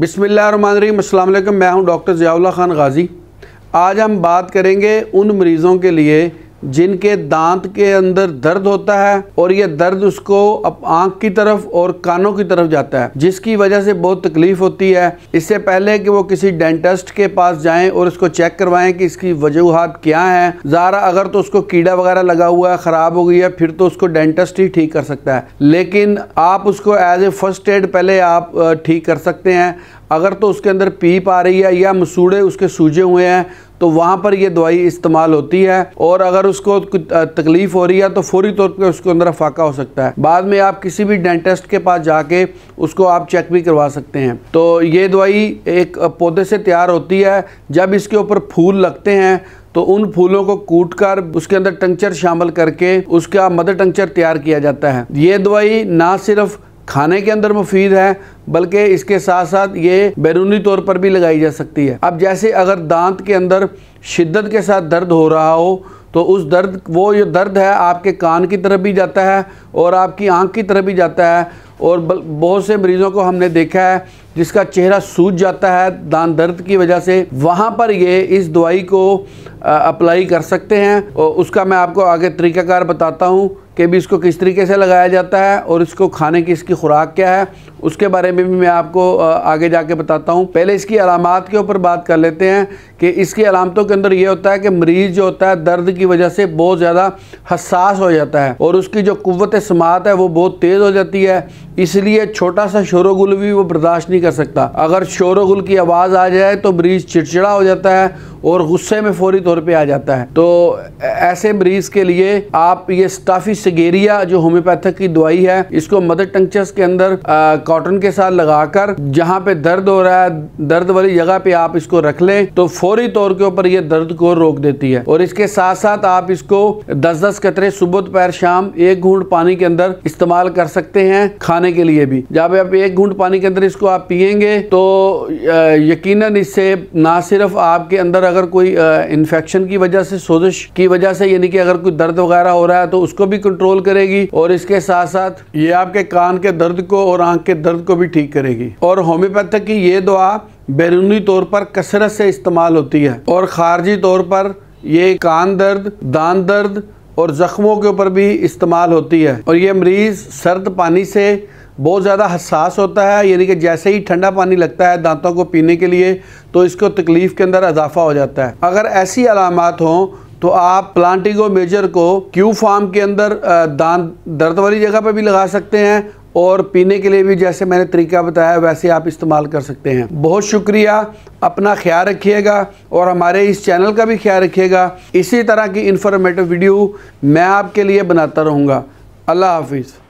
बिसमीम अल्लाम मैं हूँ डॉक्टर ज़ियाउल्ला ख़ान गाज़ी। आज हम बात करेंगे उन मरीज़ों के लिए जिनके दांत के अंदर दर्द होता है और ये दर्द उसको अब आँख की तरफ़ और कानों की तरफ़ जाता है, जिसकी वजह से बहुत तकलीफ़ होती है। इससे पहले कि वो किसी डेंटिस्ट के पास जाएँ और उसको चेक करवाएँ कि इसकी वजूहत क्या है। ज़ारा अगर तो उसको कीड़ा वगैरह लगा हुआ है, ख़राब हो गई है, फिर तो उसको डेंटिस्ट ही ठीक कर सकता है। लेकिन आप उसको एज ए फ़र्स्ट एड पहले आप ठीक कर सकते हैं। अगर तो उसके अंदर पीप आ रही है या मसूड़े उसके सूजे हुए हैं तो वहाँ पर ये दवाई इस्तेमाल होती है। और अगर उसको तकलीफ़ हो रही है तो फौरी तौर पर उसके अंदर फाका हो सकता है। बाद में आप किसी भी डेंटिस्ट के पास जाके उसको आप चेक भी करवा सकते हैं। तो ये दवाई एक पौधे से तैयार होती है। जब इसके ऊपर फूल लगते हैं तो उन फूलों को कूट कर उसके अंदर टंक्चर शामिल करके उसका मदर टंक्चर तैयार किया जाता है। ये दवाई ना सिर्फ़ खाने के अंदर मुफीद है, बल्कि इसके साथ साथ ये बैरूनी तौर पर भी लगाई जा सकती है। अब जैसे अगर दांत के अंदर शिद्दत के साथ दर्द हो रहा हो तो उस दर्द, वो जो दर्द है, आपके कान की तरफ़ भी जाता है और आपकी आँख की तरफ़ भी जाता है। और बहुत से मरीज़ों को हमने देखा है, जिसका चेहरा सूज जाता है दांत दर्द की वजह से, वहाँ पर ये इस दवाई को अप्लाई कर सकते हैं। और उसका मैं आपको आगे तरीक़ाकार बताता हूँ। कि भी इसको किस तरीके से लगाया जाता है और इसको खाने की इसकी खुराक क्या है उसके बारे में भी मैं आपको आगे जाके बताता हूँ। पहले इसकी अलामत के ऊपर बात कर लेते हैं कि इसकी अलामतों के अंदर ये होता है कि मरीज़ जो होता है, दर्द की वजह से बहुत ज़्यादा हसास हो जाता है और उसकी जो कुत समात है, वो बहुत तेज़ हो जाती है। इसलिए छोटा सा शोरगुल भी वो बर्दाश्त नहीं कर सकता। अगर शोर शोरगुल की आवाज़ आ जाए तो मरीज़ चिड़चिड़ा हो जाता है और गुस्से में फौरी तौर पे आ जाता है। तो ऐसे मरीज़ के लिए आप ये स्टाफी सगेरिया, जो होम्योपैथिक की दवाई है, इसको मदर टंक्चर्स के अंदर कॉटन के साथ लगाकर जहाँ पे दर्द हो रहा है, दर्द वाली जगह पे आप इसको रख लें तो फौरी तौर के ऊपर ये दर्द को रोक देती है। और इसके साथ साथ आप इसको दस दस कतरे सुबह दोपहर शाम एक घूट पानी के अंदर इस्तेमाल कर सकते हैं खाने के लिए भी। जब आप एक घूट पानी के अंदर इसको आप पियेंगे तो यकीनन इससे ना सिर्फ़ आपके अंदर अगर कोई इन्फेक्शन की वजह से, सोजिश की वजह से, यानी कि अगर कोई दर्द वगैरह हो रहा है तो उसको भी कंट्रोल करेगी। और इसके साथ साथ ये आपके कान के दर्द को और आँख के दर्द को भी ठीक करेगी। और होम्योपैथिक की ये दवा बैरूनी तौर पर कसरत से इस्तेमाल होती है। और खारजी तौर पर ये कान दर्द, दान दर्द और ज़ख्मों के ऊपर भी इस्तेमाल होती है। और ये मरीज़ सर्द पानी से बहुत ज़्यादा हसास होता है, यानी कि जैसे ही ठंडा पानी लगता है दांतों को पीने के लिए तो इसको तकलीफ़ के अंदर इजाफा हो जाता है। अगर ऐसी अलामत हों तो आप प्लांटिगो मेजर को क्यू फार्म के अंदर दांत, दर्द वाली जगह पर भी लगा सकते हैं और पीने के लिए भी जैसे मैंने तरीका बताया, वैसे आप इस्तेमाल कर सकते हैं। बहुत शुक्रिया, अपना ख्याल रखिएगा और हमारे इस चैनल का भी ख्याल रखिएगा। इसी तरह की इन्फॉर्मेटिव वीडियो मैं आपके लिए बनाता रहूँगा। अल्लाह हाफिज़।